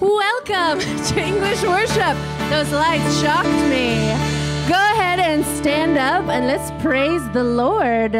Welcome to English worship. Those lights shocked me. Go ahead and stand up and let's praise the Lord.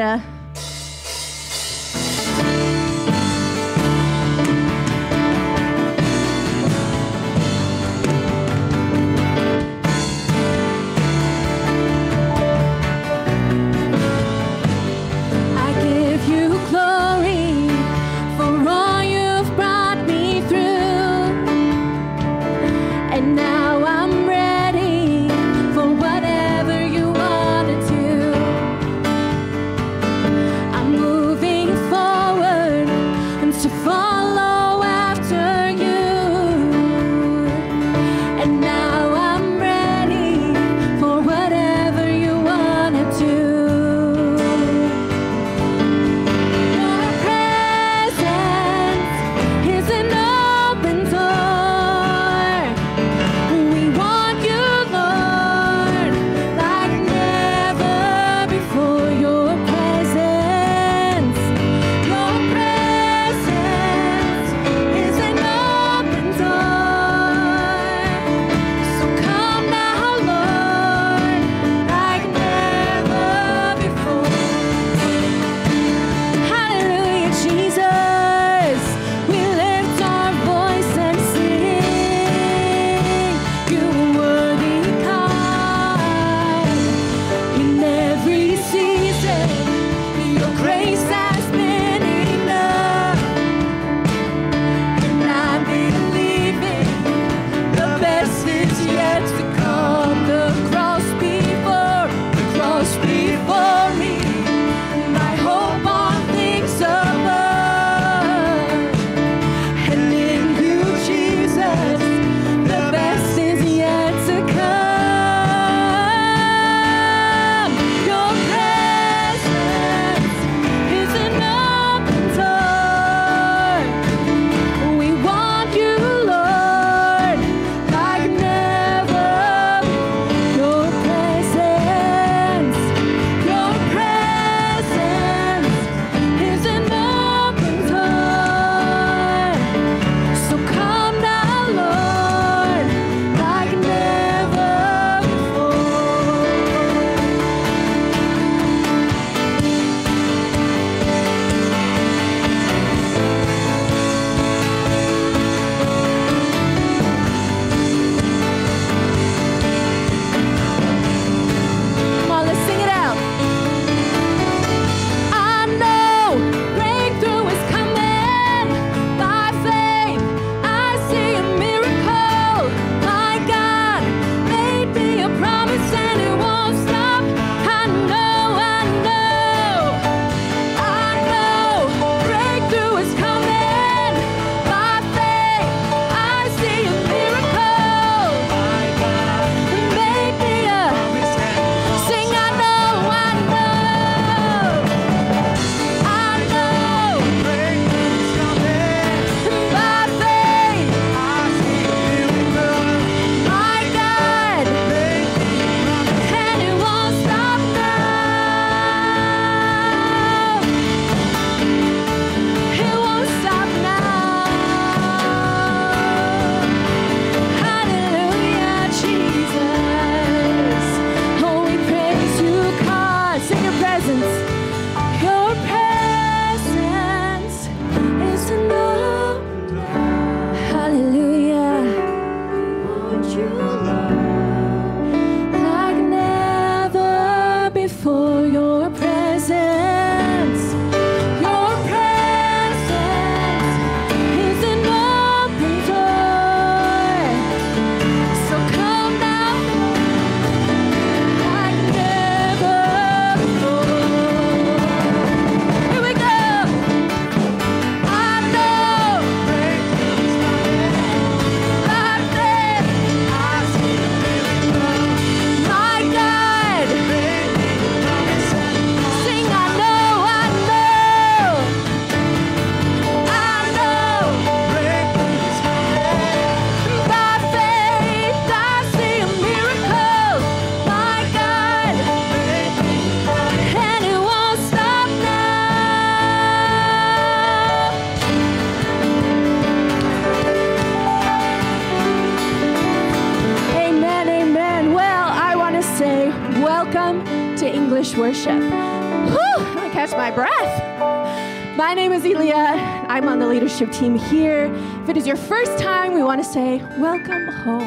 Leadership team here. If it is your first time, we want to say welcome home.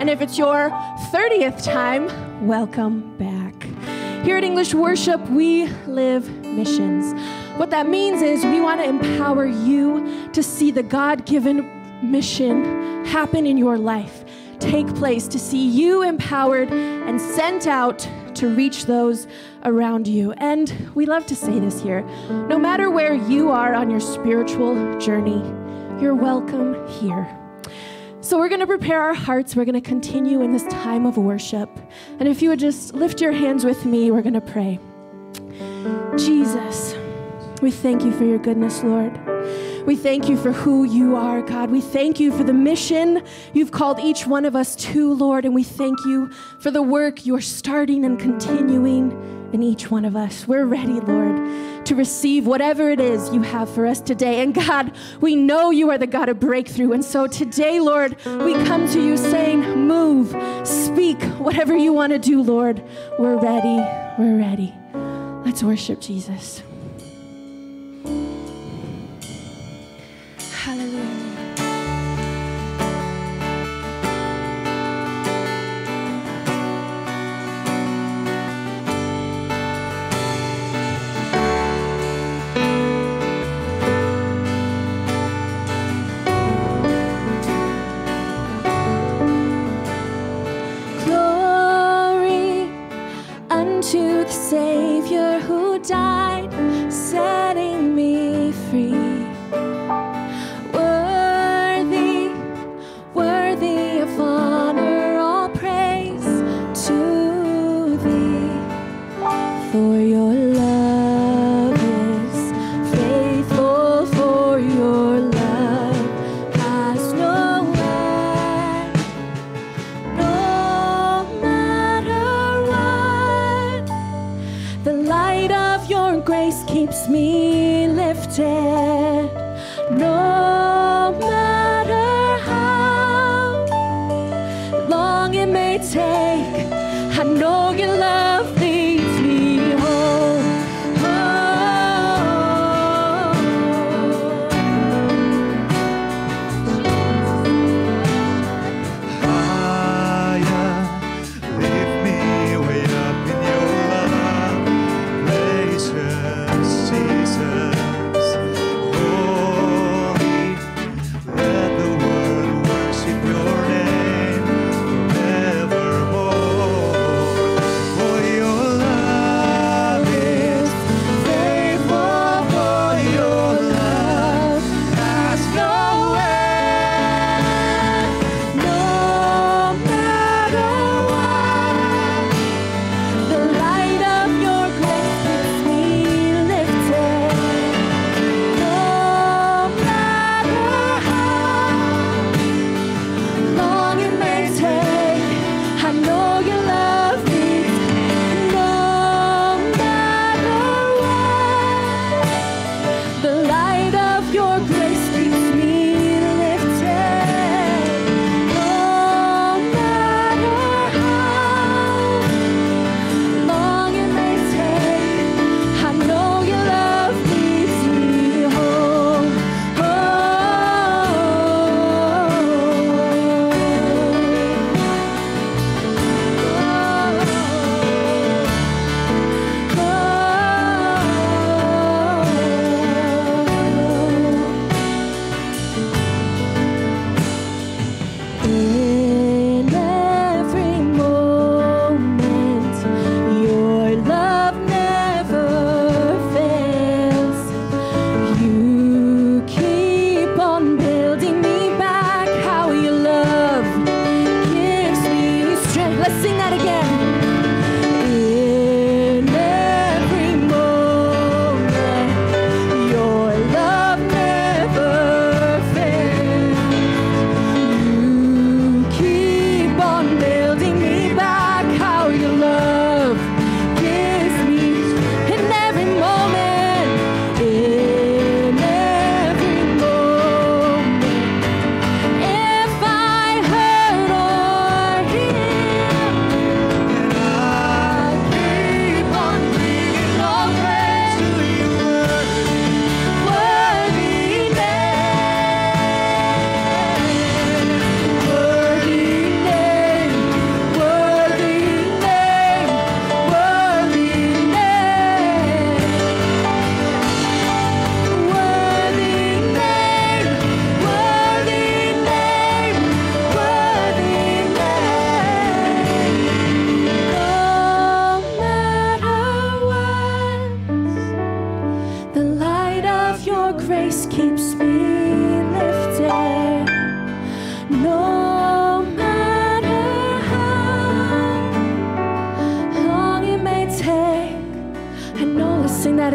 And if it's your 30th time, welcome back. Here at English Worship, we live missions. What that means is we want to empower you to see the God given mission happen in your life, take place, to see you empowered and sent out to reach those around you. And we love to say this here no matter where you are on your spiritual journey, you're welcome here. So, we're going to prepare our hearts. We're going to continue in this time of worship. And if you would just lift your hands with me, we're going to pray. Jesus, we thank you for your goodness, Lord. We thank you for who you are, God. We thank you for the mission you've called each one of us to, Lord. And we thank you for the work you're starting and continuing in each one of us. We're ready, Lord, to receive whatever it is you have for us today. And God, we know you are the God of breakthrough. And so today, Lord, we come to you saying, Move, speak, whatever you want to do, Lord. We're ready. We're ready. Let's worship Jesus.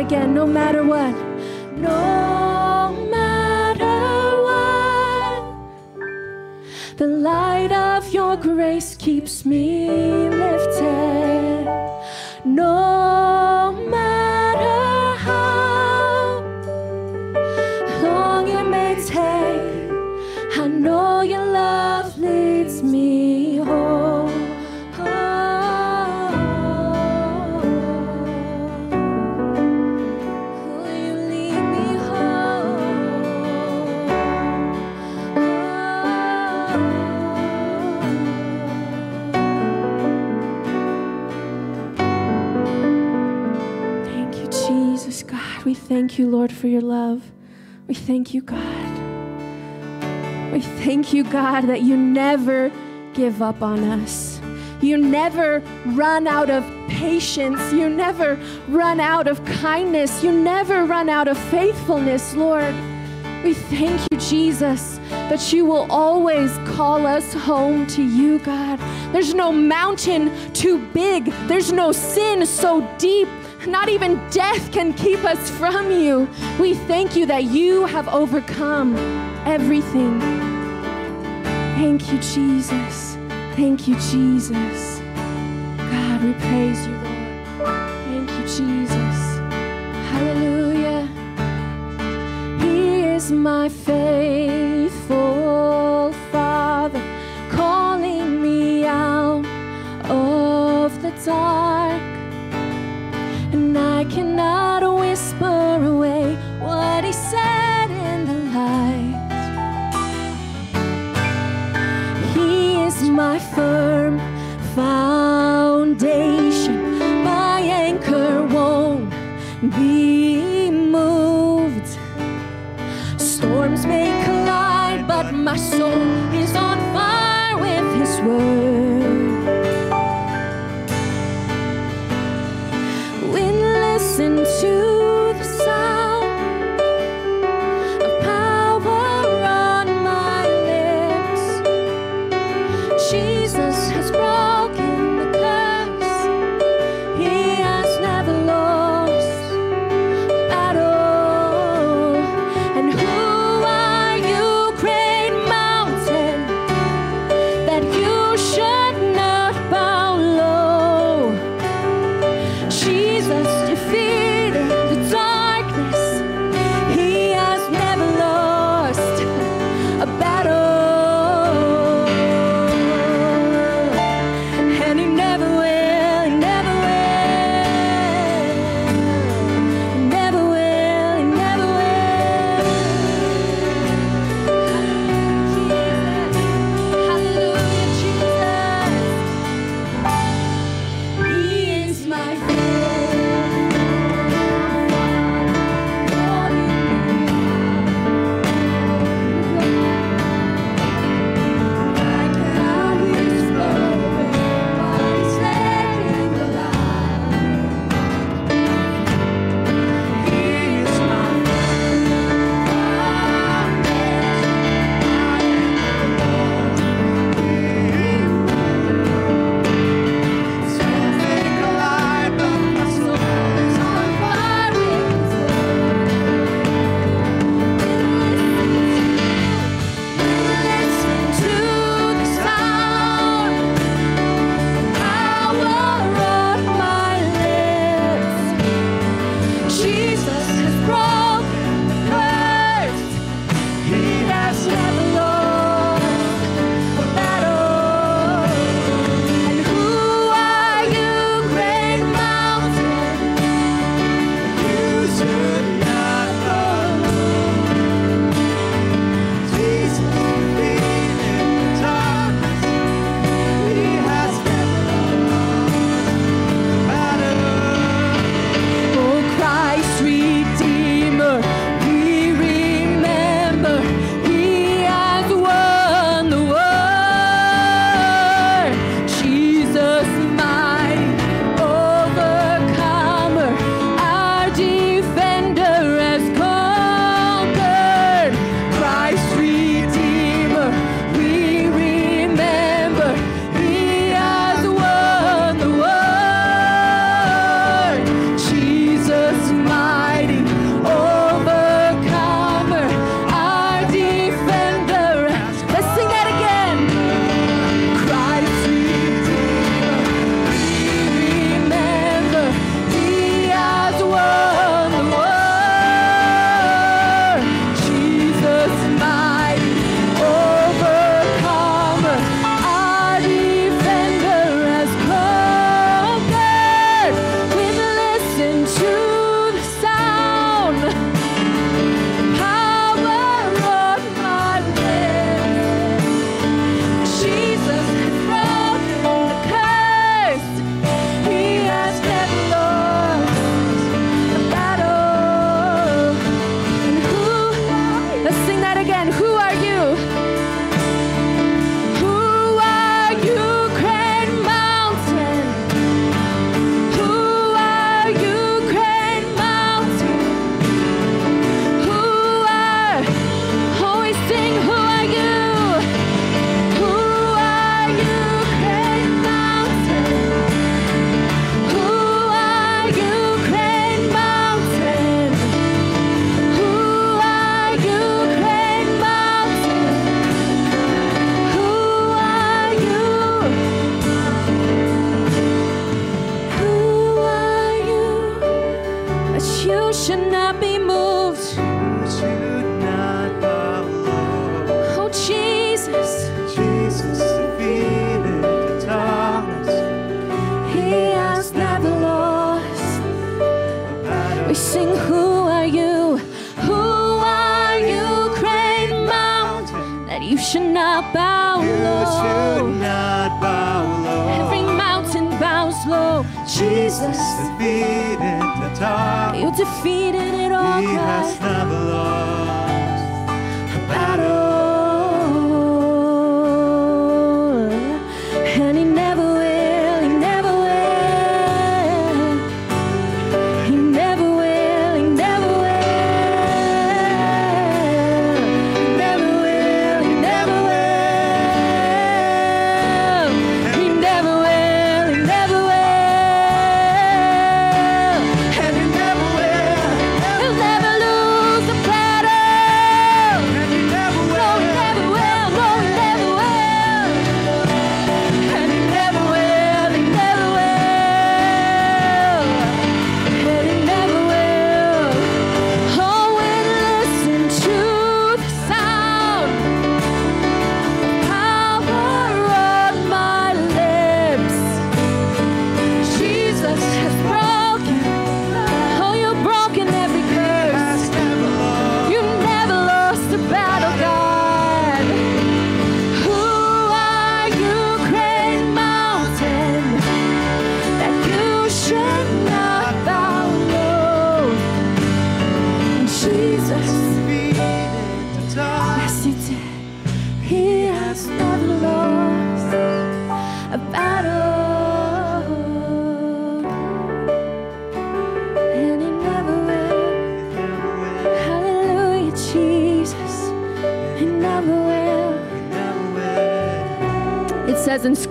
Again. No matter what. No matter what. The light of your grace keeps me lifted. No thank you, Lord, for your love. We thank you, God. We thank you, God, that you never give up on us. You never run out of patience. You never run out of kindness. You never run out of faithfulness, Lord. We thank you, Jesus, that you will always call us home to you, God. There's no mountain too big, there's no sin so deep. Not even death can keep us from you. We thank you that you have overcome everything. Thank you, Jesus. Thank you, Jesus. God, we praise you, Lord. Thank you, Jesus. Hallelujah. He is my faithful Father, calling me out of the dark. And I cannot whisper away what He said in the light. He is my firm foundation. My anchor won't be moved. Storms may collide, but my soul listen to Jesus, defeated the dark. you defeated it all, He has never lost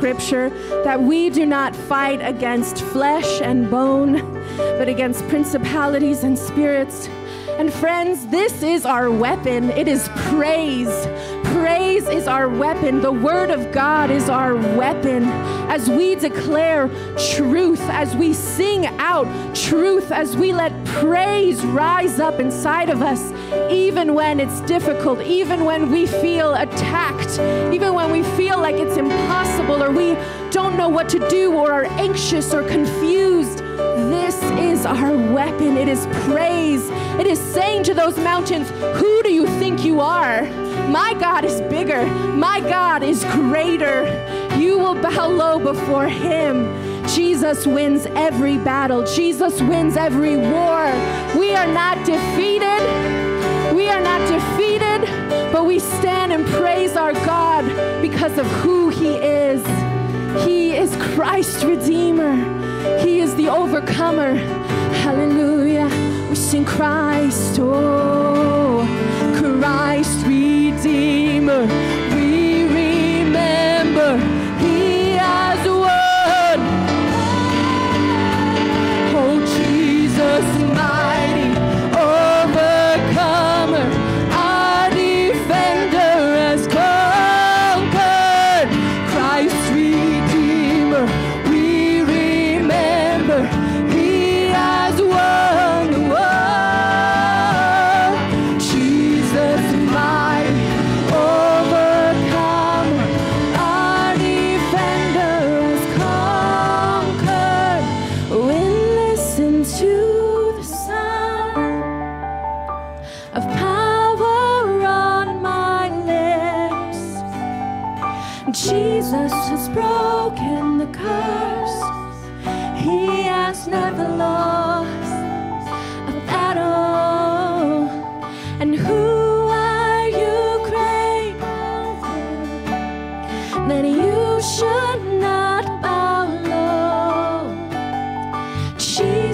scripture that we do not fight against flesh and bone, but against principalities and spirits. And friends, this is our weapon. It is praise. Praise is our weapon. The word of God is our weapon. As we declare truth, as we sing out truth, as we let praise rise up inside of us, even when it's difficult, even when we feel attacked, even when we feel like it's impossible or we don't know what to do or are anxious or confused. This is our weapon. It is praise. It is saying to those mountains, Who do you think you are? My God is bigger. My God is greater. You will bow low before Him. Jesus wins every battle, Jesus wins every war. We are not defeated. We are not defeated, but we stand and praise our God because of who He is. He is Christ Redeemer. He is the overcomer. Hallelujah. We sing Christ, oh, Christ Redeemer.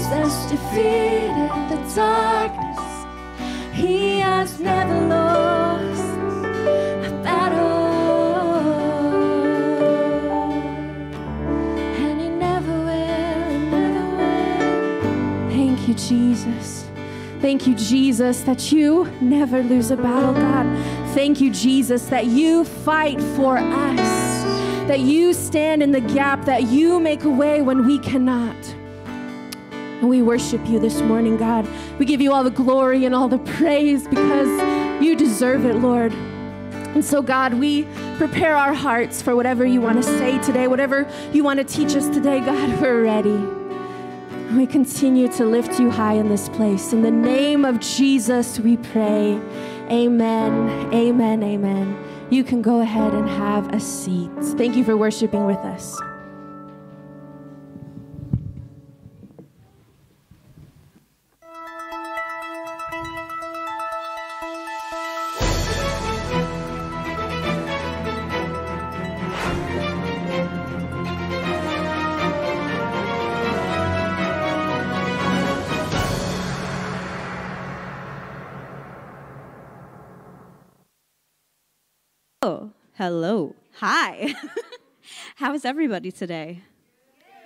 Jesus defeated the darkness. He has never lost a battle. And he never will, never will. Thank you, Jesus. Thank you, Jesus, that you never lose a battle, God. Thank you, Jesus, that you fight for us, that you stand in the gap, that you make a way when we cannot. And we worship you this morning, God. We give you all the glory and all the praise because you deserve it, Lord. And so, God, we prepare our hearts for whatever you want to say today, whatever you want to teach us today, God, we're ready. We continue to lift you high in this place. In the name of Jesus, we pray. Amen, amen, amen. You can go ahead and have a seat. Thank you for worshiping with us. Hello. Hi. How is everybody today?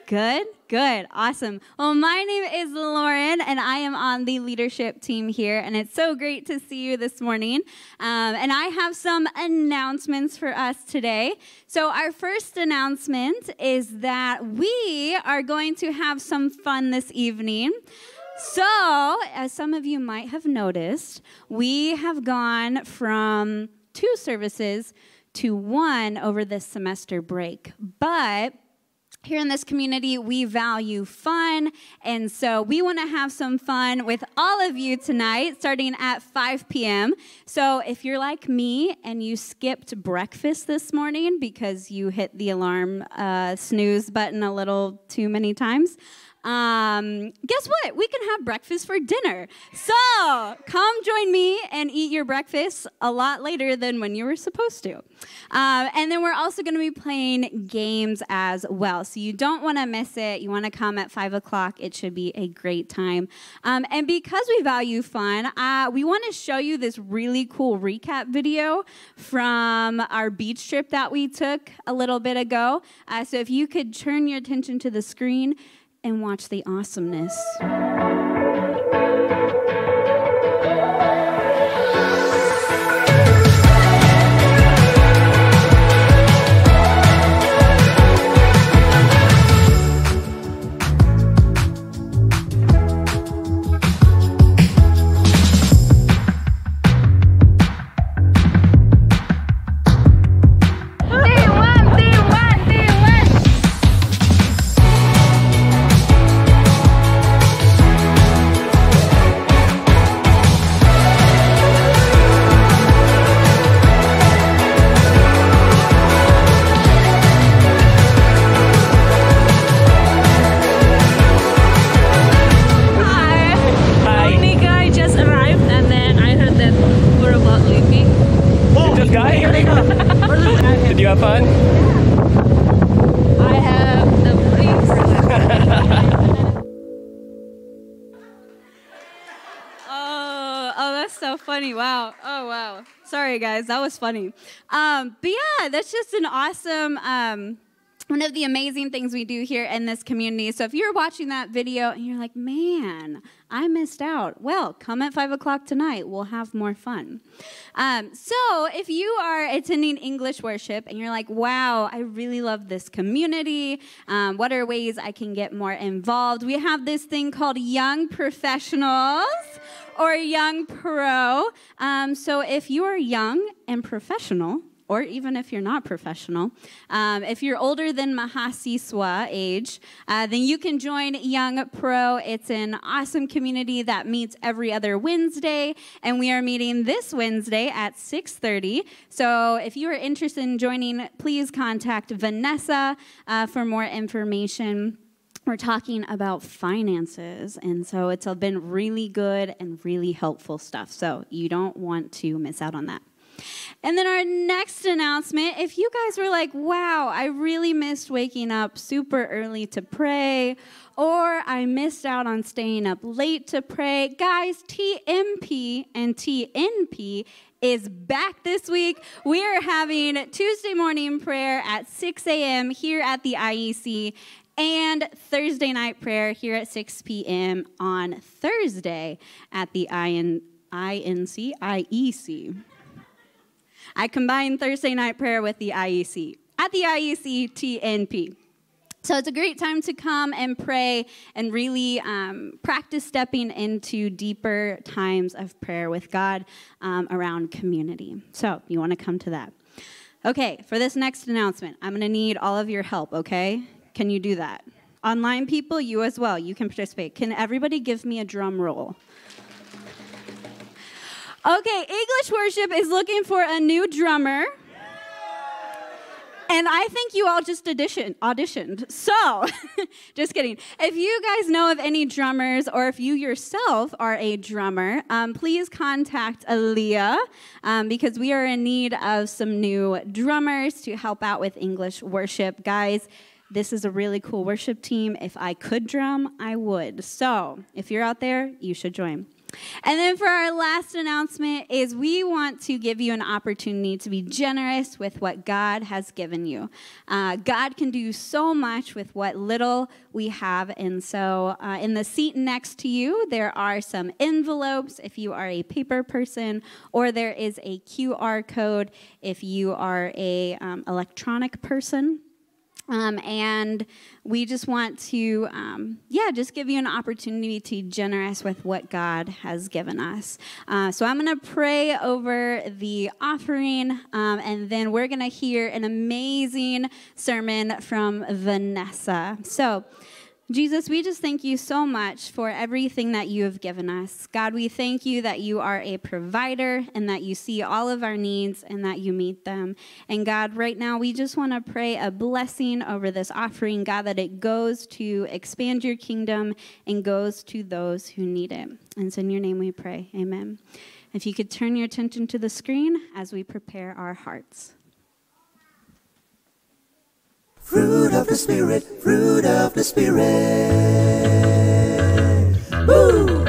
Good, good, awesome. Well, my name is Lauren, and I am on the leadership team here, and it's so great to see you this morning. Um, and I have some announcements for us today. So, our first announcement is that we are going to have some fun this evening. So, as some of you might have noticed, we have gone from two services to one over this semester break. But here in this community, we value fun. And so we want to have some fun with all of you tonight, starting at 5 p.m. So if you're like me and you skipped breakfast this morning because you hit the alarm uh, snooze button a little too many times, um, guess what? We can have breakfast for dinner. So come join me and eat your breakfast a lot later than when you were supposed to. Um, and then we're also going to be playing games as well. So you don't want to miss it. You want to come at 5 o'clock. It should be a great time. Um, and because we value fun, uh, we want to show you this really cool recap video from our beach trip that we took a little bit ago. Uh, so if you could turn your attention to the screen, and watch the awesomeness. Guys. That was funny. Um, but yeah, that's just an awesome. Um, one of the amazing things we do here in this community. So if you're watching that video and you're like, man, I missed out, well, come at 5 o'clock tonight. We'll have more fun. Um, so if you are attending English worship and you're like, wow, I really love this community, um, what are ways I can get more involved? We have this thing called Young Professionals or Young Pro. Um, so if you are young and professional, or even if you're not professional, um, if you're older than Mahasiswa age, uh, then you can join Young Pro. It's an awesome community that meets every other Wednesday, and we are meeting this Wednesday at 6:30. So if you are interested in joining, please contact Vanessa uh, for more information we're talking about finances. And so it's been really good and really helpful stuff. So you don't want to miss out on that. And then our next announcement if you guys were like, wow, I really missed waking up super early to pray, or I missed out on staying up late to pray, guys, TMP and TNP is back this week. We are having Tuesday morning prayer at 6 a.m. here at the IEC and Thursday night prayer here at 6 p.m. on Thursday at the IN, INC, IEC. I combine Thursday night prayer with the IEC at the IEC TNP. So it's a great time to come and pray and really um, practice stepping into deeper times of prayer with God um, around community. So you want to come to that. Okay, for this next announcement, I'm going to need all of your help, okay? Can you do that? Online people, you as well, you can participate. Can everybody give me a drum roll? Okay, English worship is looking for a new drummer. And I think you all just audition, auditioned. So, just kidding. If you guys know of any drummers or if you yourself are a drummer, um, please contact Aaliyah um, because we are in need of some new drummers to help out with English worship. Guys, this is a really cool worship team. If I could drum, I would. So, if you're out there, you should join. And then for our last announcement is we want to give you an opportunity to be generous with what God has given you. Uh, God can do so much with what little we have. And so uh, in the seat next to you, there are some envelopes if you are a paper person, or there is a QR code if you are a um, electronic person. Um, and we just want to, um, yeah, just give you an opportunity to be generous with what God has given us. Uh, so I'm going to pray over the offering, um, and then we're going to hear an amazing sermon from Vanessa. So, Jesus, we just thank you so much for everything that you have given us. God, we thank you that you are a provider and that you see all of our needs and that you meet them. And God, right now, we just want to pray a blessing over this offering, God, that it goes to expand your kingdom and goes to those who need it. And so in your name we pray. Amen. If you could turn your attention to the screen as we prepare our hearts. Fruit of the Spirit, fruit of the Spirit. Woo!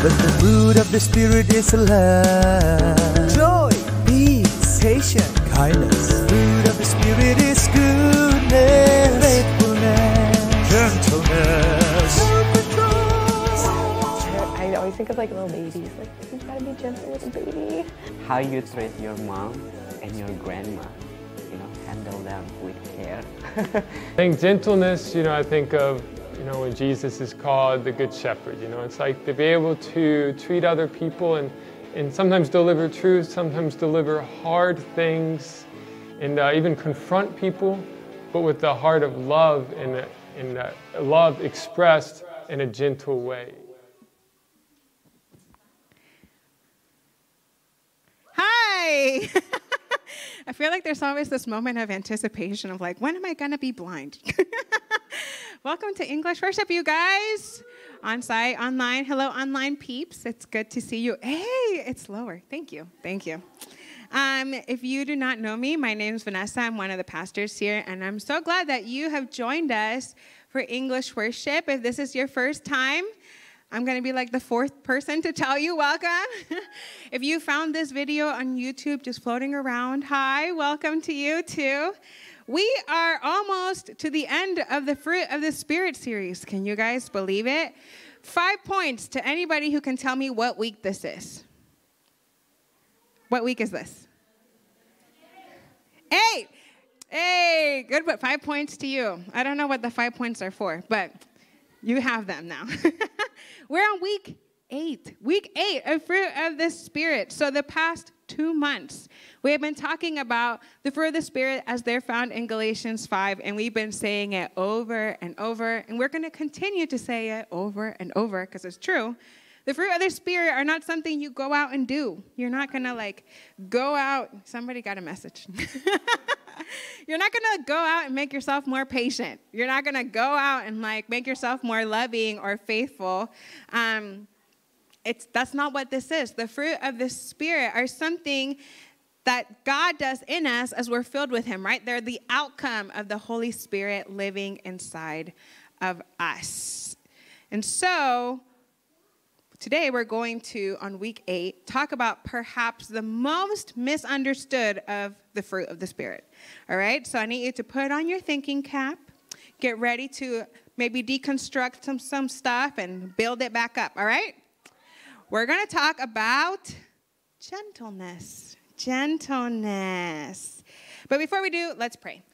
But the fruit of the Spirit is love, joy, peace, patience, kindness. Fruit of the Spirit is goodness, faithfulness, gentleness, self-control. I always think of like little babies. Like you gotta be gentle with a baby. how you treat your mom and your grandma. Handle them with care. I think gentleness, you know, I think of, you know, when Jesus is called the Good Shepherd, you know, it's like to be able to treat other people and, and sometimes deliver truth, sometimes deliver hard things, and uh, even confront people, but with the heart of love and, uh, and uh, love expressed in a gentle way. Hi! I feel like there's always this moment of anticipation of like, when am I gonna be blind? Welcome to English Worship, you guys. On site, online. Hello, online peeps. It's good to see you. Hey, it's lower. Thank you. Thank you. Um, if you do not know me, my name is Vanessa. I'm one of the pastors here, and I'm so glad that you have joined us for English Worship. If this is your first time, I'm going to be like the fourth person to tell you welcome. if you found this video on YouTube just floating around, hi, welcome to you too. We are almost to the end of the Fruit of the Spirit series. Can you guys believe it? Five points to anybody who can tell me what week this is. What week is this? Eight. Hey, good, but five points to you. I don't know what the five points are for, but you have them now. We're on week eight, week eight of fruit of the Spirit. So, the past two months, we have been talking about the fruit of the Spirit as they're found in Galatians 5, and we've been saying it over and over, and we're going to continue to say it over and over because it's true. The fruit of the Spirit are not something you go out and do. You're not going to like go out. Somebody got a message. You're not going to go out and make yourself more patient. You're not going to go out and like make yourself more loving or faithful. Um, it's that's not what this is. The fruit of the spirit are something that God does in us as we're filled with him, right? They're the outcome of the Holy Spirit living inside of us. And so today we're going to on week 8 talk about perhaps the most misunderstood of the fruit of the spirit. All right? So I need you to put on your thinking cap. Get ready to maybe deconstruct some some stuff and build it back up, all right? We're going to talk about gentleness. Gentleness. But before we do, let's pray.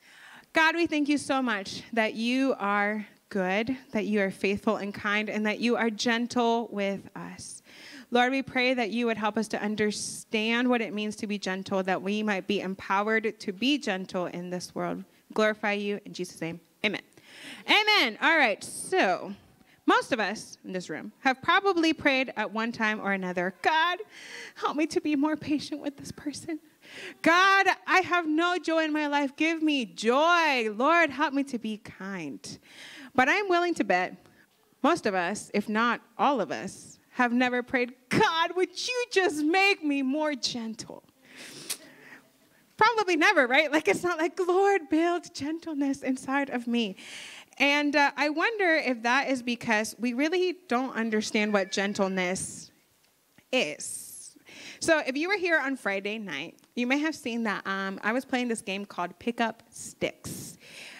God, we thank you so much that you are good, that you are faithful and kind, and that you are gentle with us. Lord, we pray that you would help us to understand what it means to be gentle, that we might be empowered to be gentle in this world. Glorify you in Jesus' name. Amen. Amen. All right, so most of us in this room have probably prayed at one time or another God, help me to be more patient with this person. God, I have no joy in my life. Give me joy. Lord, help me to be kind. But I'm willing to bet most of us, if not all of us, have never prayed, God, would you just make me more gentle? Probably never, right? Like it's not like, Lord, build gentleness inside of me. And uh, I wonder if that is because we really don't understand what gentleness is. So, if you were here on Friday night, you may have seen that um, I was playing this game called Pick Up Sticks.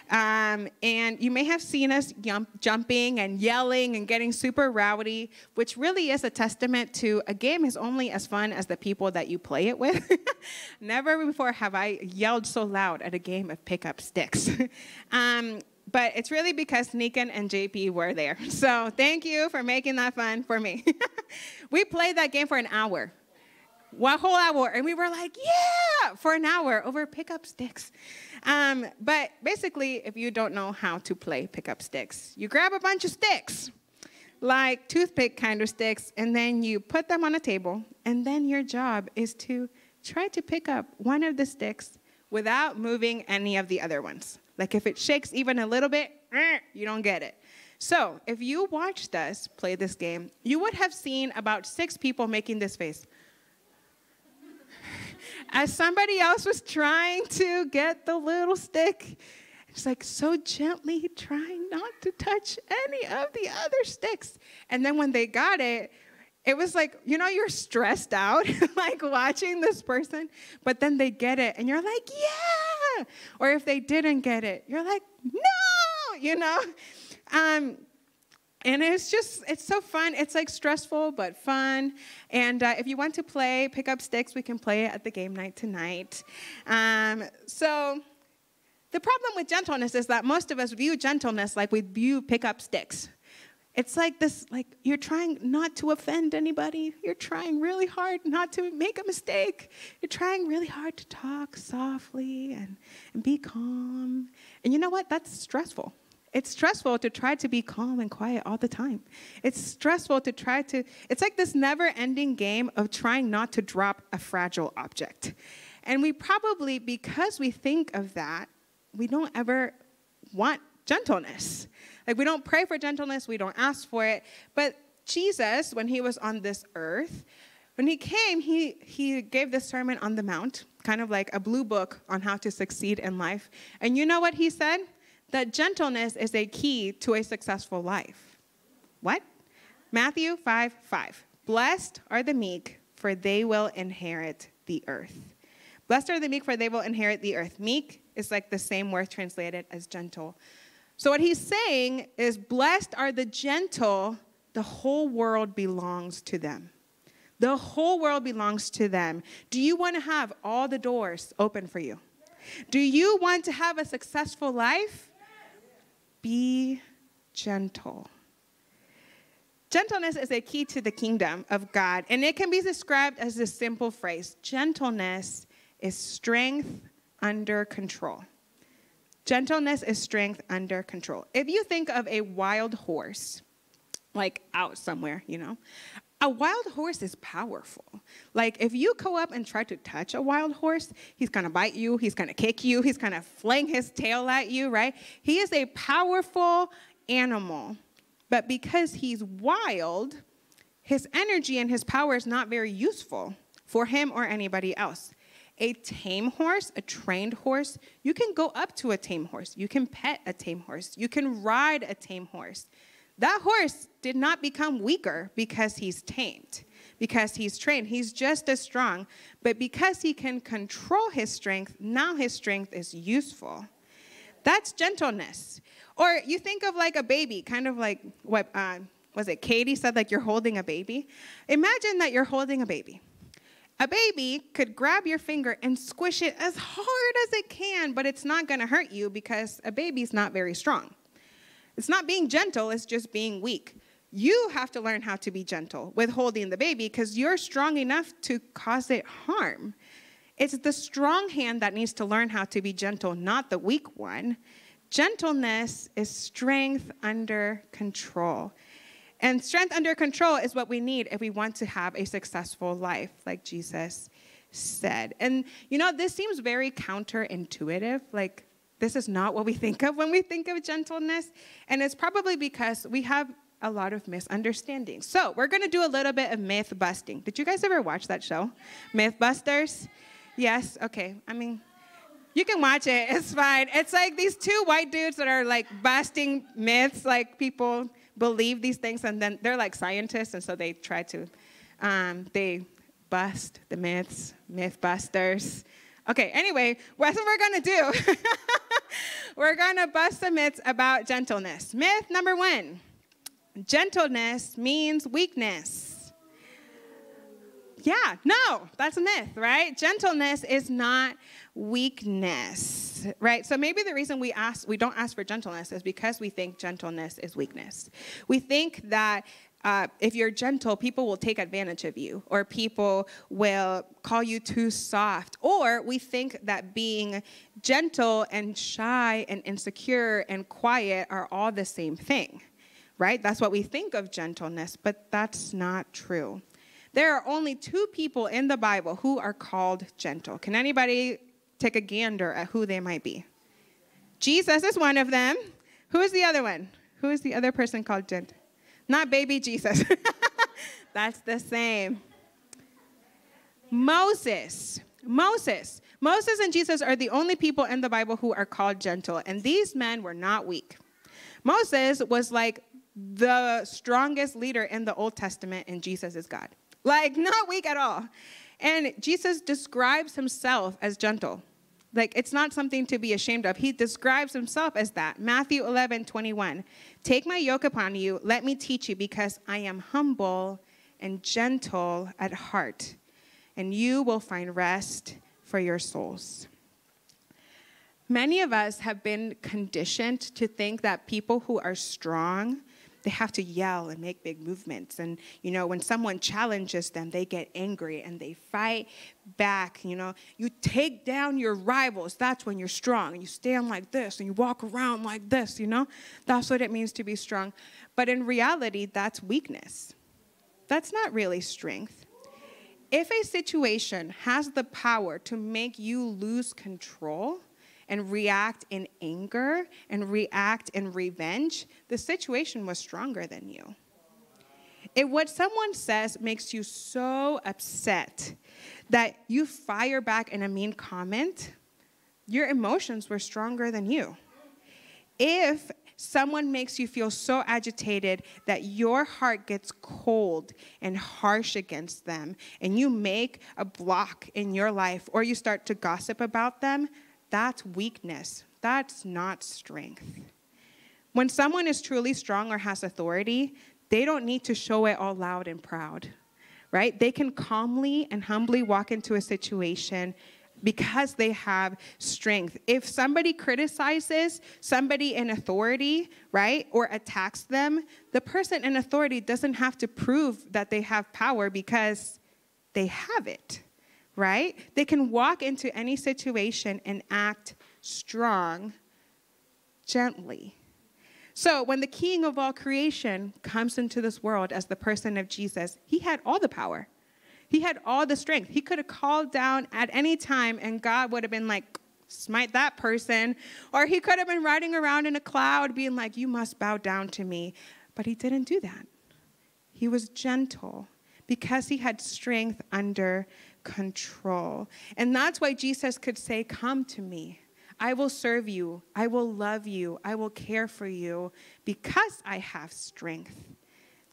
Um, and you may have seen us jump, jumping and yelling and getting super rowdy, which really is a testament to a game is only as fun as the people that you play it with. Never before have I yelled so loud at a game of pick up sticks. um, but it's really because Nikan and JP were there. So thank you for making that fun for me. we played that game for an hour one whole hour and we were like yeah! for an hour over pickup sticks. Um, but basically if you don't know how to play pickup sticks you grab a bunch of sticks like toothpick kind of sticks and then you put them on a table and then your job is to try to pick up one of the sticks without moving any of the other ones. Like if it shakes even a little bit you don't get it. So if you watched us play this game you would have seen about six people making this face as somebody else was trying to get the little stick. It's like so gently trying not to touch any of the other sticks. And then when they got it, it was like, you know, you're stressed out, like watching this person, but then they get it and you're like, yeah. Or if they didn't get it, you're like, no, you know? Um, and it's just it's so fun. It's like stressful but fun. And uh, if you want to play pick up sticks we can play at the game night tonight. Um, so the problem with gentleness is that most of us view gentleness like we view pick up sticks. It's like this like you're trying not to offend anybody. You're trying really hard not to make a mistake. You're trying really hard to talk softly and, and be calm. And you know what? That's stressful it's stressful to try to be calm and quiet all the time. It's stressful to try to, it's like this never ending game of trying not to drop a fragile object. And we probably, because we think of that, we don't ever want gentleness. Like we don't pray for gentleness, we don't ask for it. But Jesus, when he was on this earth, when he came, he, he gave this sermon on the Mount, kind of like a blue book on how to succeed in life. And you know what he said? That gentleness is a key to a successful life. What? Matthew 5 5. Blessed are the meek, for they will inherit the earth. Blessed are the meek, for they will inherit the earth. Meek is like the same word translated as gentle. So, what he's saying is, blessed are the gentle, the whole world belongs to them. The whole world belongs to them. Do you want to have all the doors open for you? Do you want to have a successful life? Be gentle. Gentleness is a key to the kingdom of God, and it can be described as this simple phrase Gentleness is strength under control. Gentleness is strength under control. If you think of a wild horse, like out somewhere, you know, a wild horse is powerful. Like if you go up and try to touch a wild horse, he's gonna bite you, he's gonna kick you, he's gonna fling his tail at you, right? He is a powerful animal. But because he's wild, his energy and his power is not very useful for him or anybody else. A tame horse, a trained horse, you can go up to a tame horse. You can pet a tame horse. You can ride a tame horse. That horse did not become weaker because he's tamed, because he's trained. He's just as strong. But because he can control his strength, now his strength is useful. That's gentleness. Or you think of like a baby, kind of like what uh, was it, Katie said, like you're holding a baby. Imagine that you're holding a baby. A baby could grab your finger and squish it as hard as it can, but it's not gonna hurt you because a baby's not very strong. It's not being gentle, it's just being weak. You have to learn how to be gentle with holding the baby because you're strong enough to cause it harm. It's the strong hand that needs to learn how to be gentle, not the weak one. Gentleness is strength under control. And strength under control is what we need if we want to have a successful life, like Jesus said. And you know, this seems very counterintuitive. Like, this is not what we think of when we think of gentleness. And it's probably because we have a lot of misunderstandings. So, we're going to do a little bit of myth busting. Did you guys ever watch that show? Mythbusters? Yes? Okay. I mean, you can watch it. It's fine. It's like these two white dudes that are like busting myths, like people believe these things, and then they're like scientists, and so they try to, um, they bust the myths, mythbusters. Okay, anyway, that's what we're gonna do. we're gonna bust the myths about gentleness. Myth number one gentleness means weakness. Yeah, no, that's a myth, right? Gentleness is not weakness, right? So maybe the reason we ask we don't ask for gentleness is because we think gentleness is weakness. We think that uh, if you're gentle, people will take advantage of you, or people will call you too soft, or we think that being gentle and shy and insecure and quiet are all the same thing, right? That's what we think of gentleness, but that's not true. There are only two people in the Bible who are called gentle. Can anybody take a gander at who they might be? Jesus is one of them. Who is the other one? Who is the other person called gentle? Not baby Jesus. That's the same. Moses. Moses. Moses and Jesus are the only people in the Bible who are called gentle, and these men were not weak. Moses was like the strongest leader in the Old Testament, and Jesus is God. Like, not weak at all. And Jesus describes himself as gentle. Like, it's not something to be ashamed of. He describes himself as that. Matthew 11, 21. Take my yoke upon you, let me teach you, because I am humble and gentle at heart, and you will find rest for your souls. Many of us have been conditioned to think that people who are strong they have to yell and make big movements. And, you know, when someone challenges them, they get angry and they fight back. You know, you take down your rivals. That's when you're strong. And you stand like this and you walk around like this, you know? That's what it means to be strong. But in reality, that's weakness. That's not really strength. If a situation has the power to make you lose control, and react in anger and react in revenge, the situation was stronger than you. If what someone says makes you so upset that you fire back in a mean comment, your emotions were stronger than you. If someone makes you feel so agitated that your heart gets cold and harsh against them, and you make a block in your life, or you start to gossip about them, that's weakness. That's not strength. When someone is truly strong or has authority, they don't need to show it all loud and proud, right? They can calmly and humbly walk into a situation because they have strength. If somebody criticizes somebody in authority, right, or attacks them, the person in authority doesn't have to prove that they have power because they have it right? They can walk into any situation and act strong, gently. So when the king of all creation comes into this world as the person of Jesus, he had all the power. He had all the strength. He could have called down at any time and God would have been like, smite that person. Or he could have been riding around in a cloud being like, you must bow down to me. But he didn't do that. He was gentle because he had strength under control. And that's why Jesus could say, Come to me. I will serve you. I will love you. I will care for you because I have strength.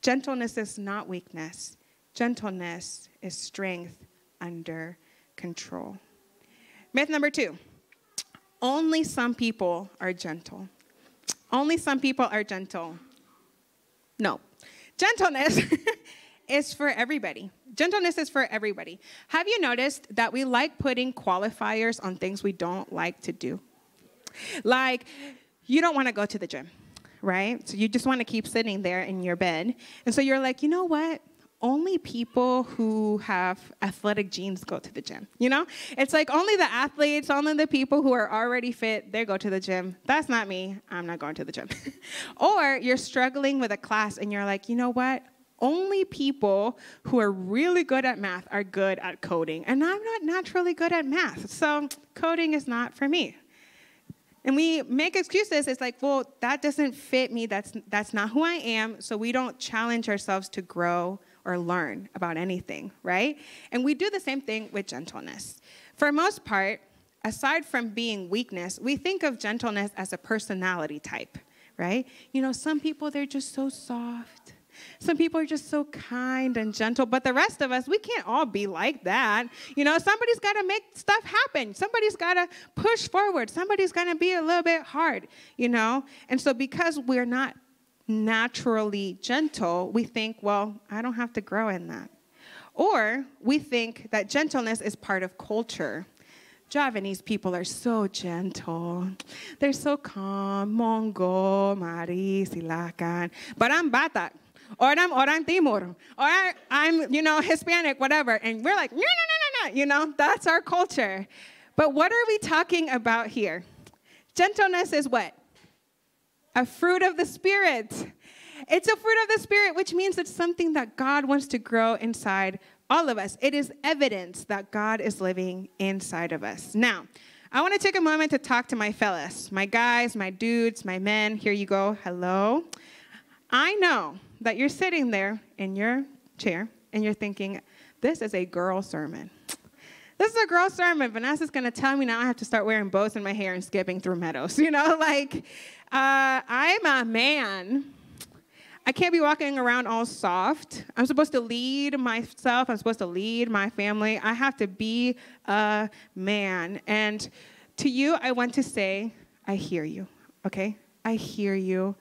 Gentleness is not weakness, gentleness is strength under control. Myth number two only some people are gentle. Only some people are gentle. No. Gentleness is for everybody. Gentleness is for everybody. Have you noticed that we like putting qualifiers on things we don't like to do? Like, you don't want to go to the gym, right? So you just want to keep sitting there in your bed. And so you're like, you know what? Only people who have athletic genes go to the gym. You know? It's like only the athletes, only the people who are already fit, they go to the gym. That's not me. I'm not going to the gym. or you're struggling with a class and you're like, you know what? Only people who are really good at math are good at coding. And I'm not naturally good at math, so coding is not for me. And we make excuses. It's like, well, that doesn't fit me. That's, that's not who I am. So we don't challenge ourselves to grow or learn about anything, right? And we do the same thing with gentleness. For most part, aside from being weakness, we think of gentleness as a personality type, right? You know, some people, they're just so soft some people are just so kind and gentle, but the rest of us, we can't all be like that. You know, somebody's got to make stuff happen. Somebody's got to push forward. Somebody's going to be a little bit hard, you know? And so because we're not naturally gentle, we think, well, I don't have to grow in that. Or we think that gentleness is part of culture. Javanese people are so gentle. They're so calm. Monggo, Mari, Silakan. But I'm Batak or I'm, or I'm Timur, or I'm, you know, Hispanic, whatever. And we're like, no, no, no, no, no, you know, that's our culture. But what are we talking about here? Gentleness is what? A fruit of the Spirit. It's a fruit of the Spirit, which means it's something that God wants to grow inside all of us. It is evidence that God is living inside of us. Now, I want to take a moment to talk to my fellas, my guys, my dudes, my men. Here you go. Hello. I know that you're sitting there in your chair and you're thinking, this is a girl sermon. This is a girl sermon. Vanessa's going to tell me now I have to start wearing bows in my hair and skipping through meadows. You know, like, uh, I'm a man. I can't be walking around all soft. I'm supposed to lead myself. I'm supposed to lead my family. I have to be a man. And to you, I want to say, I hear you, okay? I hear you.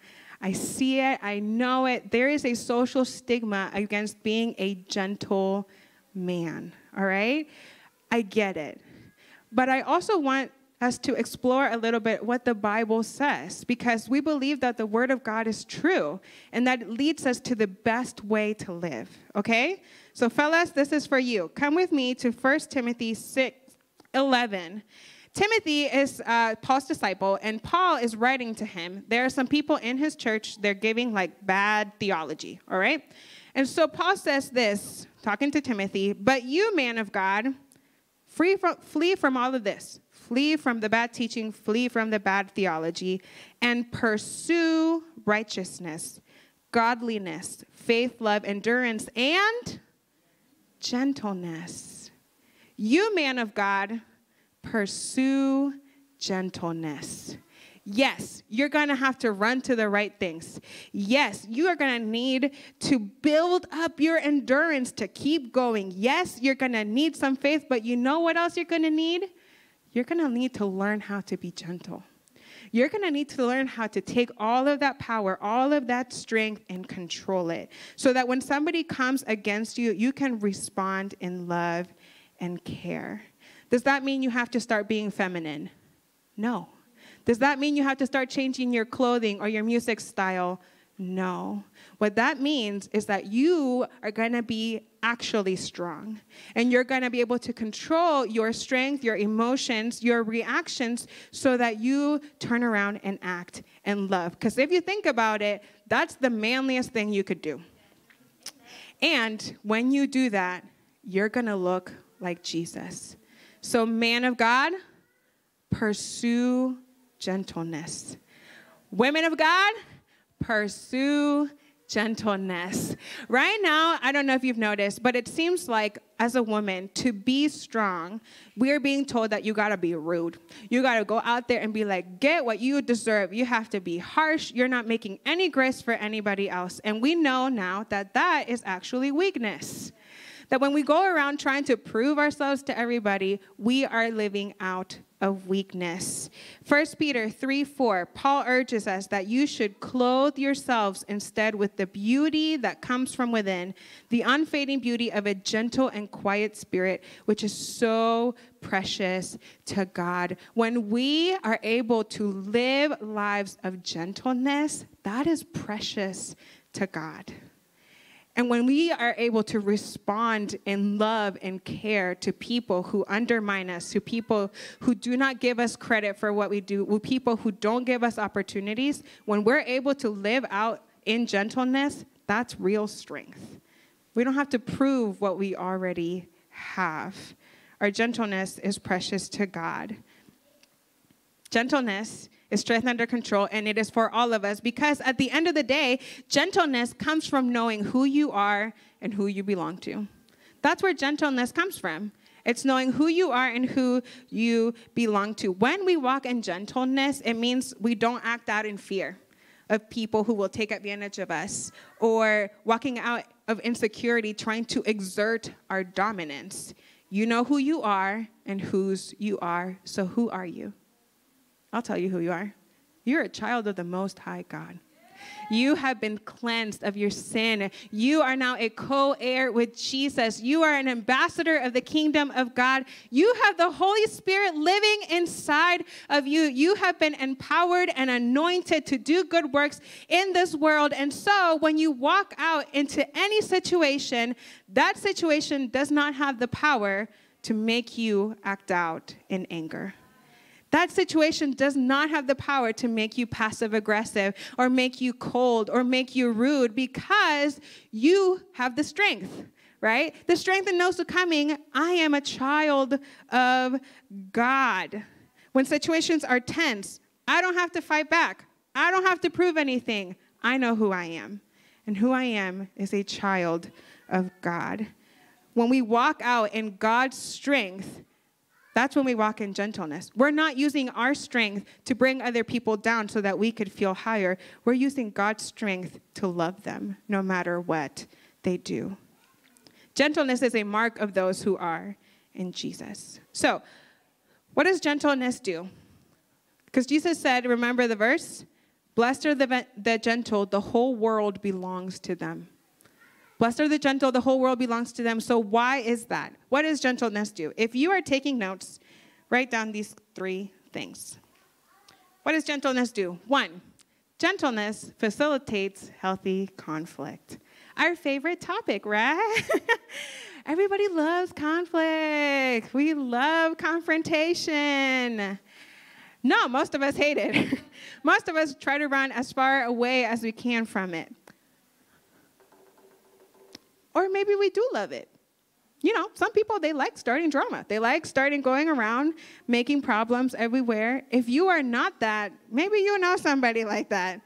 I see it, I know it. There is a social stigma against being a gentle man, all right? I get it. But I also want us to explore a little bit what the Bible says because we believe that the Word of God is true and that it leads us to the best way to live, okay? So, fellas, this is for you. Come with me to 1 Timothy 6 11. Timothy is uh, Paul's disciple, and Paul is writing to him. There are some people in his church, they're giving like bad theology, all right? And so Paul says this, talking to Timothy, but you, man of God, free from, flee from all of this. Flee from the bad teaching, flee from the bad theology, and pursue righteousness, godliness, faith, love, endurance, and gentleness. You, man of God, pursue gentleness. Yes, you're going to have to run to the right things. Yes, you are going to need to build up your endurance to keep going. Yes, you're going to need some faith, but you know what else you're going to need? You're going to need to learn how to be gentle. You're going to need to learn how to take all of that power, all of that strength, and control it so that when somebody comes against you, you can respond in love and care. Does that mean you have to start being feminine? No. Does that mean you have to start changing your clothing or your music style? No. What that means is that you are going to be actually strong. And you're going to be able to control your strength, your emotions, your reactions so that you turn around and act and love. Because if you think about it, that's the manliest thing you could do. And when you do that, you're going to look like Jesus. So, man of God, pursue gentleness. Women of God, pursue gentleness. Right now, I don't know if you've noticed, but it seems like as a woman, to be strong, we're being told that you gotta be rude. You gotta go out there and be like, get what you deserve. You have to be harsh. You're not making any grace for anybody else. And we know now that that is actually weakness. That when we go around trying to prove ourselves to everybody, we are living out of weakness. 1 Peter 3 4, Paul urges us that you should clothe yourselves instead with the beauty that comes from within, the unfading beauty of a gentle and quiet spirit, which is so precious to God. When we are able to live lives of gentleness, that is precious to God. And when we are able to respond in love and care to people who undermine us, to people who do not give us credit for what we do, to people who don't give us opportunities, when we're able to live out in gentleness, that's real strength. We don't have to prove what we already have. Our gentleness is precious to God. Gentleness is strength under control, and it is for all of us because at the end of the day, gentleness comes from knowing who you are and who you belong to. That's where gentleness comes from. It's knowing who you are and who you belong to. When we walk in gentleness, it means we don't act out in fear of people who will take advantage of us or walking out of insecurity trying to exert our dominance. You know who you are and whose you are, so who are you? I'll tell you who you are. You're a child of the Most High God. You have been cleansed of your sin. You are now a co heir with Jesus. You are an ambassador of the kingdom of God. You have the Holy Spirit living inside of you. You have been empowered and anointed to do good works in this world. And so when you walk out into any situation, that situation does not have the power to make you act out in anger. That situation does not have the power to make you passive aggressive or make you cold or make you rude because you have the strength, right? The strength that knows the coming. I am a child of God. When situations are tense, I don't have to fight back. I don't have to prove anything. I know who I am. And who I am is a child of God. When we walk out in God's strength, that's when we walk in gentleness. We're not using our strength to bring other people down so that we could feel higher. We're using God's strength to love them no matter what they do. Gentleness is a mark of those who are in Jesus. So, what does gentleness do? Because Jesus said, remember the verse? Blessed are the, the gentle, the whole world belongs to them. Blessed are the gentle, the whole world belongs to them. So, why is that? What does gentleness do? If you are taking notes, write down these three things. What does gentleness do? One, gentleness facilitates healthy conflict. Our favorite topic, right? Everybody loves conflict. We love confrontation. No, most of us hate it. most of us try to run as far away as we can from it. Or maybe we do love it. You know, some people, they like starting drama. They like starting going around, making problems everywhere. If you are not that, maybe you know somebody like that,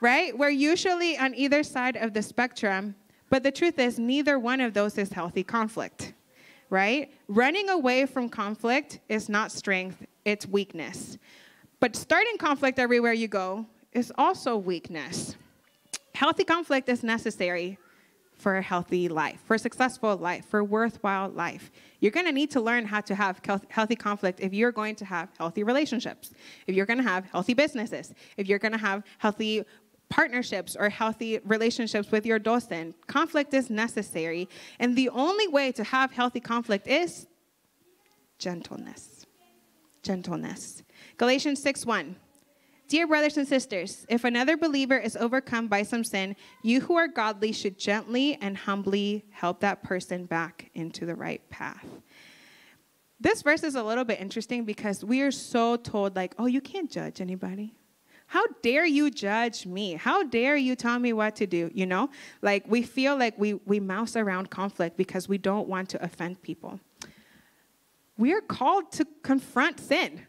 right? We're usually on either side of the spectrum, but the truth is, neither one of those is healthy conflict, right? Running away from conflict is not strength, it's weakness. But starting conflict everywhere you go is also weakness. Healthy conflict is necessary for a healthy life, for a successful life, for worthwhile life. You're going to need to learn how to have healthy conflict if you're going to have healthy relationships, if you're going to have healthy businesses, if you're going to have healthy partnerships or healthy relationships with your docent. Conflict is necessary. And the only way to have healthy conflict is gentleness. Gentleness. Galatians 6 1. Dear brothers and sisters, if another believer is overcome by some sin, you who are godly should gently and humbly help that person back into the right path. This verse is a little bit interesting because we are so told, like, oh, you can't judge anybody. How dare you judge me? How dare you tell me what to do? You know, like we feel like we, we mouse around conflict because we don't want to offend people. We are called to confront sin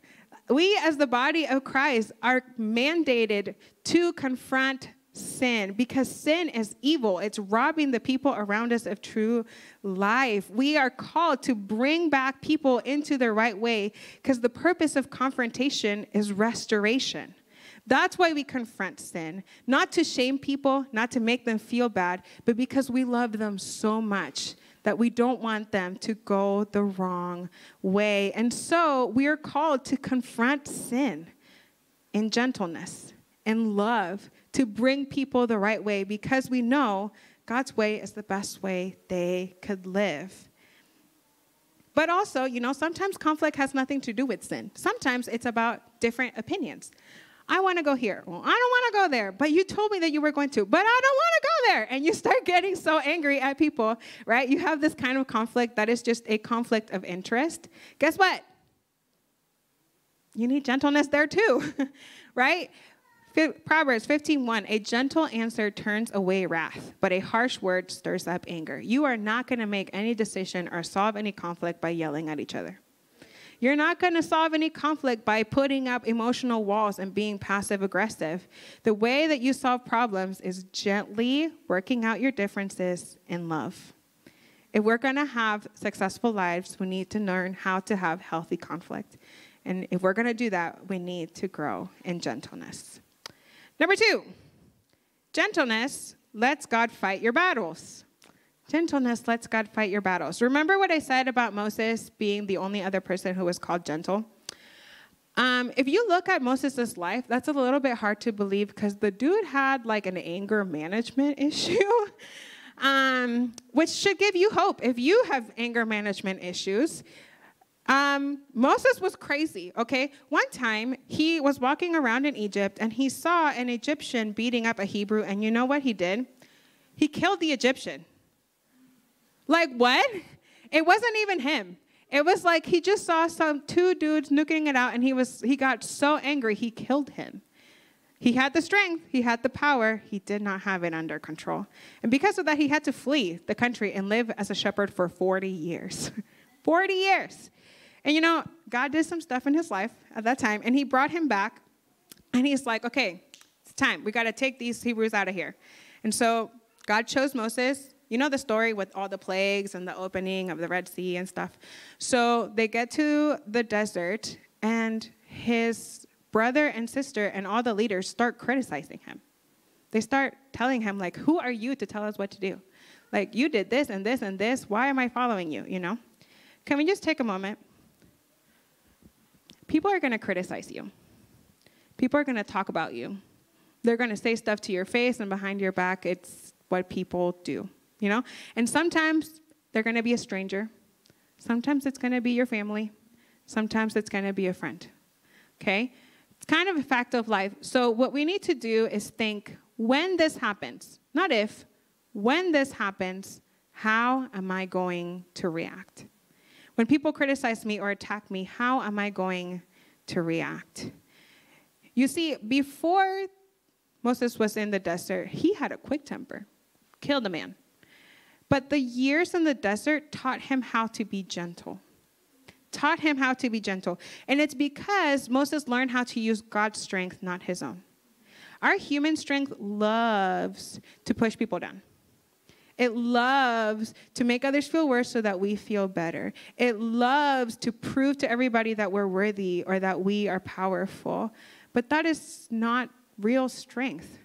we, as the body of Christ, are mandated to confront sin because sin is evil. It's robbing the people around us of true life. We are called to bring back people into the right way because the purpose of confrontation is restoration. That's why we confront sin, not to shame people, not to make them feel bad, but because we love them so much that we don't want them to go the wrong way. And so we are called to confront sin in gentleness and love to bring people the right way because we know God's way is the best way they could live. But also, you know, sometimes conflict has nothing to do with sin. Sometimes it's about different opinions. I want to go here. Well, I don't want to go there, but you told me that you were going to, but I don't want to go there. And you start getting so angry at people, right? You have this kind of conflict that is just a conflict of interest. Guess what? You need gentleness there too, right? Proverbs 15:1 A gentle answer turns away wrath, but a harsh word stirs up anger. You are not going to make any decision or solve any conflict by yelling at each other. You're not going to solve any conflict by putting up emotional walls and being passive aggressive. The way that you solve problems is gently working out your differences in love. If we're going to have successful lives, we need to learn how to have healthy conflict. And if we're going to do that, we need to grow in gentleness. Number two, gentleness lets God fight your battles. Gentleness lets God fight your battles. Remember what I said about Moses being the only other person who was called gentle? Um, if you look at Moses' life, that's a little bit hard to believe because the dude had like an anger management issue, um, which should give you hope if you have anger management issues. Um, Moses was crazy, okay? One time he was walking around in Egypt and he saw an Egyptian beating up a Hebrew, and you know what he did? He killed the Egyptian. Like, what? It wasn't even him. It was like he just saw some two dudes nuking it out and he was he got so angry he killed him. He had the strength, he had the power, he did not have it under control. And because of that he had to flee the country and live as a shepherd for 40 years. 40 years. And you know, God did some stuff in his life at that time, and he brought him back, and he's like, okay, it's time. We got to take these Hebrews out of here. And so God chose Moses. You know the story with all the plagues and the opening of the Red Sea and stuff. So they get to the desert, and his brother and sister and all the leaders start criticizing him. They start telling him, like, who are you to tell us what to do? Like, you did this and this and this. Why am I following you? You know? Can we just take a moment? people are going to criticize you. People are going to talk about you. They're going to say stuff to your face and behind your back. It's what people do, you know? And sometimes they're going to be a stranger. Sometimes it's going to be your family. Sometimes it's going to be a friend. Okay? It's kind of a fact of life. So, what we need to do is think when this happens, not if, when this happens, how am I going to react? When people criticize me or attack me, how am I going to react? You see, before Moses was in the desert, he had a quick temper, killed a man. But the years in the desert taught him how to be gentle. Taught him how to be gentle. And it's because Moses learned how to use God's strength, not his own. Our human strength loves to push people down. It loves to make others feel worse so that we feel better. It loves to prove to everybody that we're worthy or that we are powerful. But that is not real strength.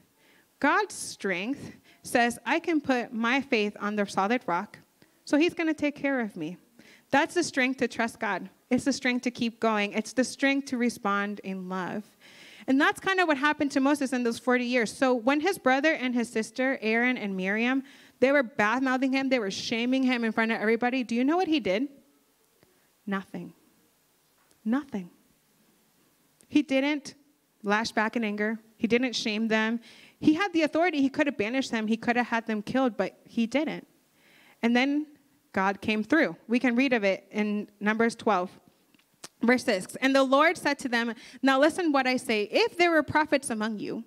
God's strength says, I can put my faith on the solid rock, so He's going to take care of me. That's the strength to trust God. It's the strength to keep going. It's the strength to respond in love. And that's kind of what happened to Moses in those 40 years. So when his brother and his sister, Aaron and Miriam, they were bad mouthing him, they were shaming him in front of everybody. Do you know what he did? Nothing. Nothing. He didn't lash back in anger, he didn't shame them. He had the authority, he could have banished them, he could have had them killed, but he didn't. And then God came through. We can read of it in Numbers 12. Verse 6 And the Lord said to them, Now listen what I say. If there were prophets among you,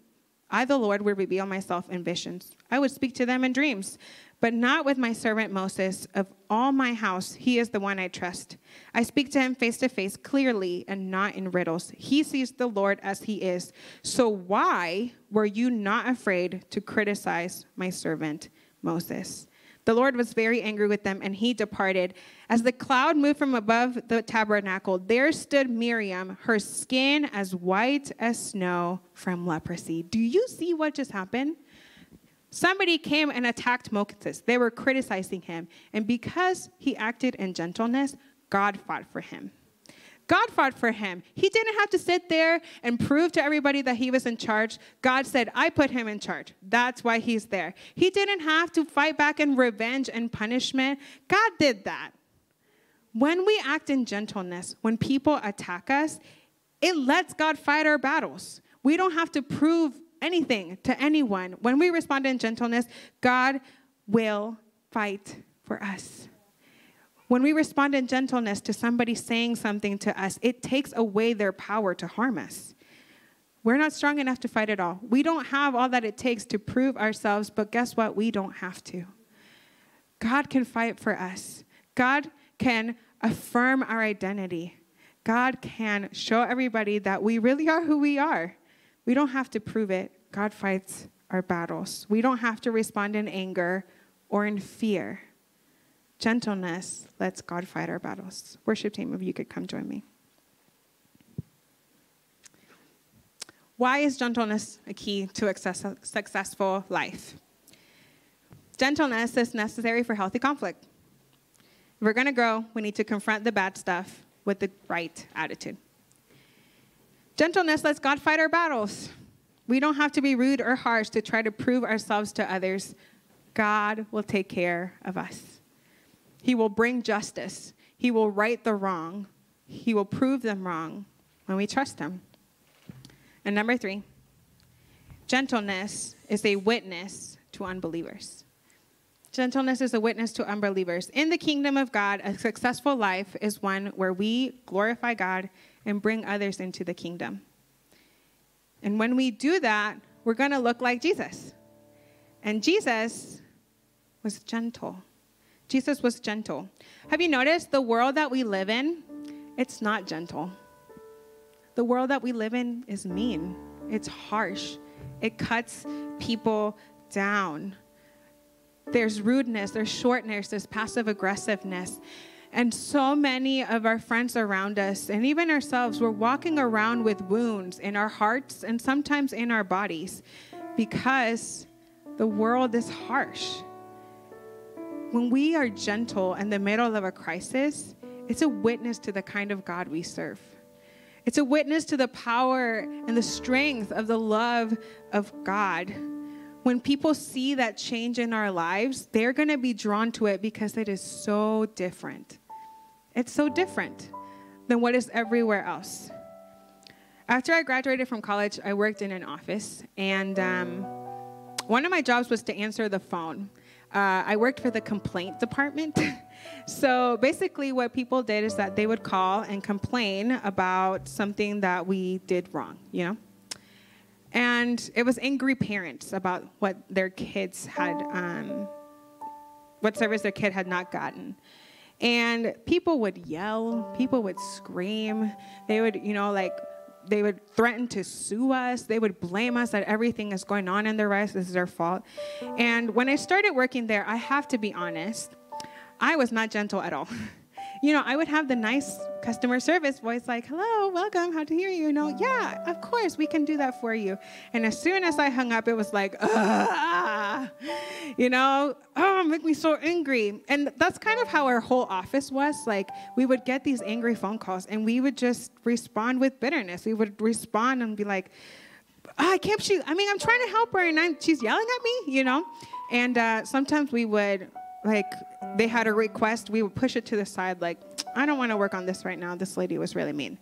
I, the Lord, would reveal myself in visions. I would speak to them in dreams, but not with my servant Moses. Of all my house, he is the one I trust. I speak to him face to face, clearly, and not in riddles. He sees the Lord as he is. So why were you not afraid to criticize my servant Moses? The Lord was very angry with them, and he departed. As the cloud moved from above the tabernacle, there stood Miriam, her skin as white as snow from leprosy. Do you see what just happened? Somebody came and attacked Moses. They were criticizing him. And because he acted in gentleness, God fought for him. God fought for him. He didn't have to sit there and prove to everybody that he was in charge. God said, I put him in charge. That's why he's there. He didn't have to fight back in revenge and punishment. God did that. When we act in gentleness, when people attack us, it lets God fight our battles. We don't have to prove anything to anyone. When we respond in gentleness, God will fight for us. When we respond in gentleness to somebody saying something to us, it takes away their power to harm us. We're not strong enough to fight it all. We don't have all that it takes to prove ourselves, but guess what? We don't have to. God can fight for us. God can affirm our identity. God can show everybody that we really are who we are. We don't have to prove it. God fights our battles. We don't have to respond in anger or in fear. Gentleness lets God fight our battles. Worship team, if you could come join me. Why is gentleness a key to a successful life? Gentleness is necessary for healthy conflict. If we're going to grow, we need to confront the bad stuff with the right attitude. Gentleness lets God fight our battles. We don't have to be rude or harsh to try to prove ourselves to others. God will take care of us. He will bring justice. He will right the wrong. He will prove them wrong when we trust Him. And number three, gentleness is a witness to unbelievers. Gentleness is a witness to unbelievers. In the kingdom of God, a successful life is one where we glorify God and bring others into the kingdom. And when we do that, we're going to look like Jesus. And Jesus was gentle. Jesus was gentle. Have you noticed the world that we live in? It's not gentle. The world that we live in is mean, it's harsh, it cuts people down. There's rudeness, there's shortness, there's passive aggressiveness. And so many of our friends around us, and even ourselves, we're walking around with wounds in our hearts and sometimes in our bodies because the world is harsh. When we are gentle in the middle of a crisis, it's a witness to the kind of God we serve. It's a witness to the power and the strength of the love of God. When people see that change in our lives, they're going to be drawn to it because it is so different. It's so different than what is everywhere else. After I graduated from college, I worked in an office, and um, one of my jobs was to answer the phone. Uh, I worked for the complaint department. so basically, what people did is that they would call and complain about something that we did wrong, you know? And it was angry parents about what their kids had, um, what service their kid had not gotten. And people would yell, people would scream, they would, you know, like they would threaten to sue us. They would blame us that everything is going on in their lives. This is their fault. And when I started working there, I have to be honest, I was not gentle at all. you know, I would have the nice customer service voice like, hello, welcome, how to hear you? You know, yeah, of course, we can do that for you. And as soon as I hung up, it was like, you know, oh, make me so angry. And that's kind of how our whole office was. Like, we would get these angry phone calls and we would just respond with bitterness. We would respond and be like, oh, I can't, she, I mean, I'm trying to help her and I'm, she's yelling at me, you know? And uh, sometimes we would like they had a request, we would push it to the side, like, I don't want to work on this right now. This lady was really mean.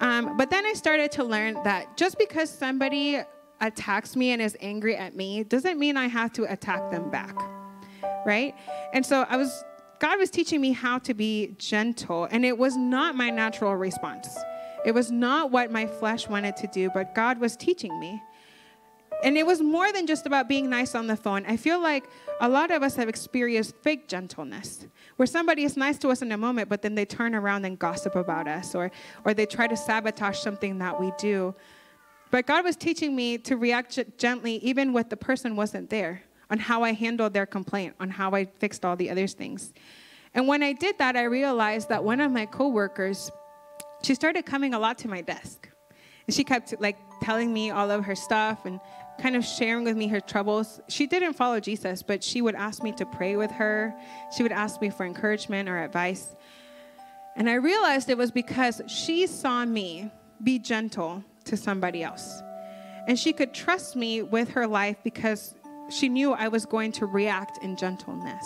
Um, but then I started to learn that just because somebody attacks me and is angry at me doesn't mean I have to attack them back, right? And so I was, God was teaching me how to be gentle, and it was not my natural response. It was not what my flesh wanted to do, but God was teaching me. And it was more than just about being nice on the phone. I feel like a lot of us have experienced fake gentleness, where somebody is nice to us in a moment, but then they turn around and gossip about us, or, or they try to sabotage something that we do. But God was teaching me to react gently, even when the person wasn't there, on how I handled their complaint, on how I fixed all the other things. And when I did that, I realized that one of my coworkers, she started coming a lot to my desk. And she kept like telling me all of her stuff and kind of sharing with me her troubles. She didn't follow Jesus, but she would ask me to pray with her. She would ask me for encouragement or advice. And I realized it was because she saw me be gentle to somebody else. And she could trust me with her life because she knew I was going to react in gentleness.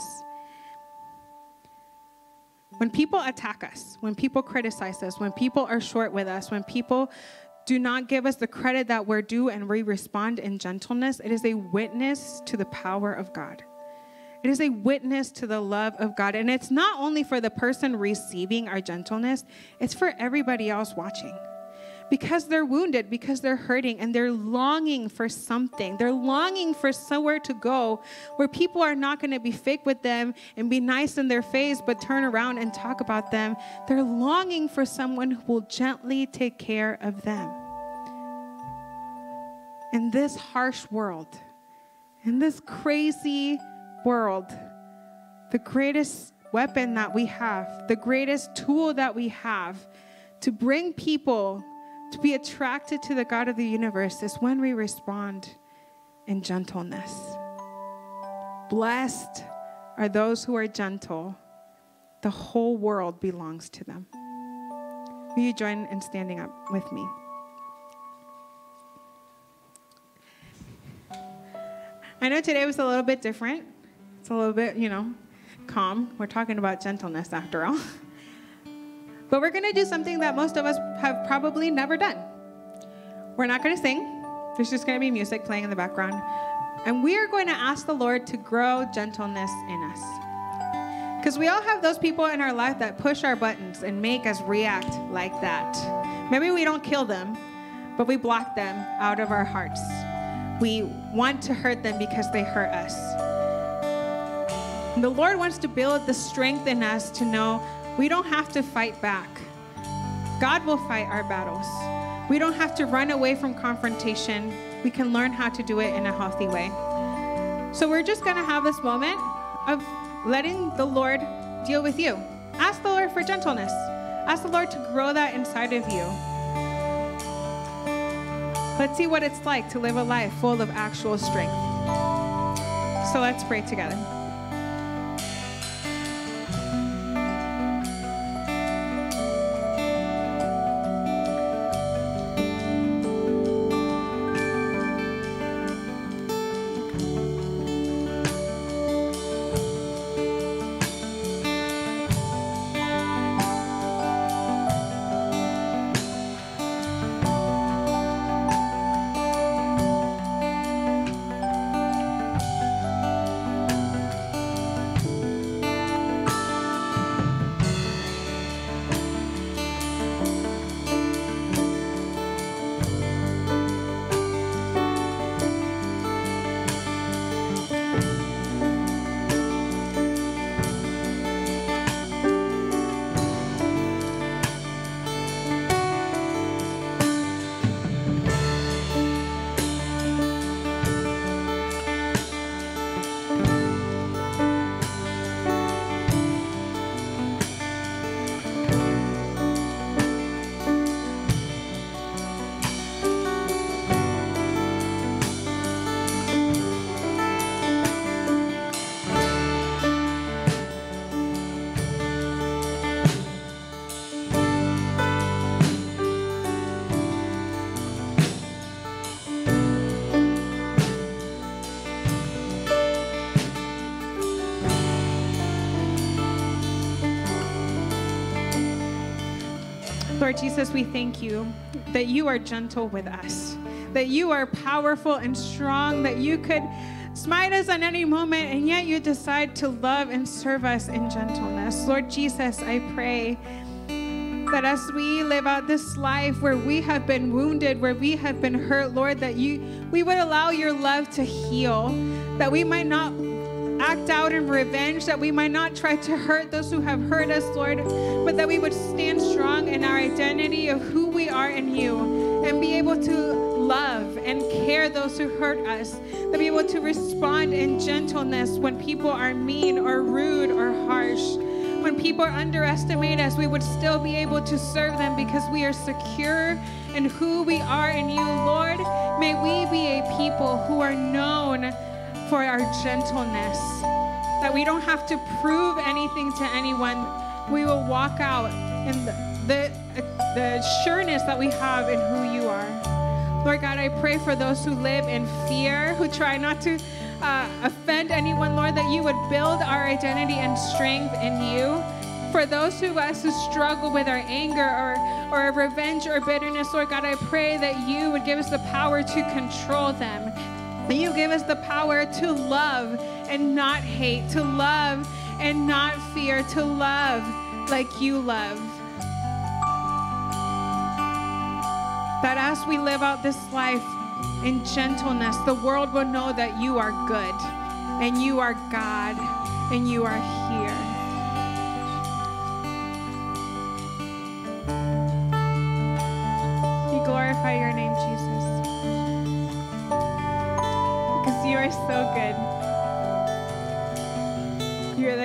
When people attack us, when people criticize us, when people are short with us, when people do not give us the credit that we're due and we respond in gentleness, it is a witness to the power of God. It is a witness to the love of God. And it's not only for the person receiving our gentleness, it's for everybody else watching. Because they're wounded, because they're hurting, and they're longing for something. They're longing for somewhere to go where people are not going to be fake with them and be nice in their face, but turn around and talk about them. They're longing for someone who will gently take care of them. In this harsh world, in this crazy world, the greatest weapon that we have, the greatest tool that we have to bring people to be attracted to the God of the universe is when we respond in gentleness. Blessed are those who are gentle, the whole world belongs to them. Will you join in standing up with me? I know today was a little bit different. It's a little bit, you know, calm. We're talking about gentleness after all. But we're going to do something that most of us have probably never done. We're not going to sing, there's just going to be music playing in the background. And we are going to ask the Lord to grow gentleness in us. Because we all have those people in our life that push our buttons and make us react like that. Maybe we don't kill them, but we block them out of our hearts. We want to hurt them because they hurt us. And the Lord wants to build the strength in us to know we don't have to fight back. God will fight our battles. We don't have to run away from confrontation. We can learn how to do it in a healthy way. So we're just going to have this moment of letting the Lord deal with you. Ask the Lord for gentleness. Ask the Lord to grow that inside of you. Let's see what it's like to live a life full of actual strength. So let's pray together. Lord Jesus, we thank you that you are gentle with us, that you are powerful and strong, that you could smite us at any moment, and yet you decide to love and serve us in gentleness. Lord Jesus, I pray That as we live out this life where we have been wounded, where we have been hurt, Lord, that you we would allow your love to heal, that we might not act out in revenge, that we might not try to hurt those who have hurt us, Lord, but that we would stand strong in our identity of who we are in you and be able to love and care those who hurt us, to be able to respond in gentleness when people are mean or rude or harsh. When people underestimate us, we would still be able to serve them because we are secure in who we are in you, Lord. May we be a people who are known for our gentleness, that we don't have to prove anything to anyone. We will walk out in the, the, the sureness that we have in who you are. Lord God, I pray for those who live in fear, who try not to uh, offend anyone, Lord, that you would build our identity and strength in you. For those of us who struggle with our anger or, or revenge or bitterness, Lord God, I pray that you would give us the power to control them. That you give us the power to love and not hate, to love and not fear, to love like you love. That as we live out this life in gentleness, the world will know that you are good and you are God and you are here.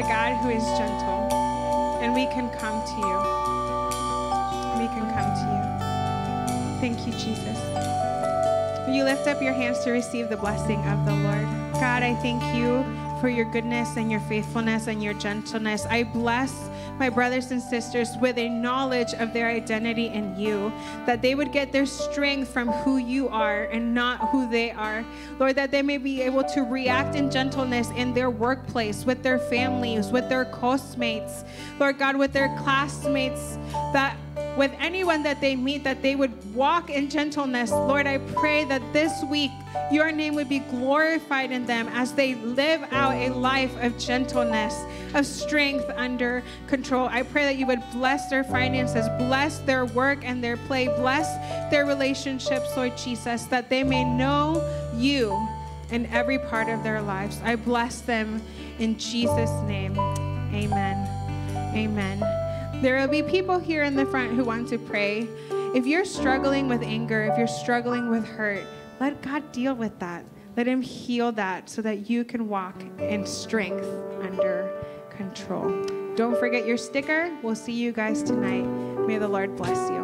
God who is gentle. And we can come to you. We can come to you. Thank you, Jesus. Will you lift up your hands to receive the blessing of the Lord? God, I thank you for your goodness and your faithfulness and your gentleness. I bless my brothers and sisters with a knowledge of their identity in you, that they would get their strength from who you are and not who they are. Lord, that they may be able to react in gentleness in their workplace, with their families, with their costmates, Lord God, with their classmates, that with anyone that they meet, that they would walk in gentleness. Lord, I pray that this week your name would be glorified in them as they live out a life of gentleness, of strength under control. I pray that you would bless their finances, bless their work and their play, bless their relationships, Lord Jesus, that they may know you in every part of their lives. I bless them in Jesus' name. Amen. Amen. There will be people here in the front who want to pray. If you're struggling with anger, if you're struggling with hurt, let God deal with that. Let Him heal that so that you can walk in strength under control. Don't forget your sticker. We'll see you guys tonight. May the Lord bless you.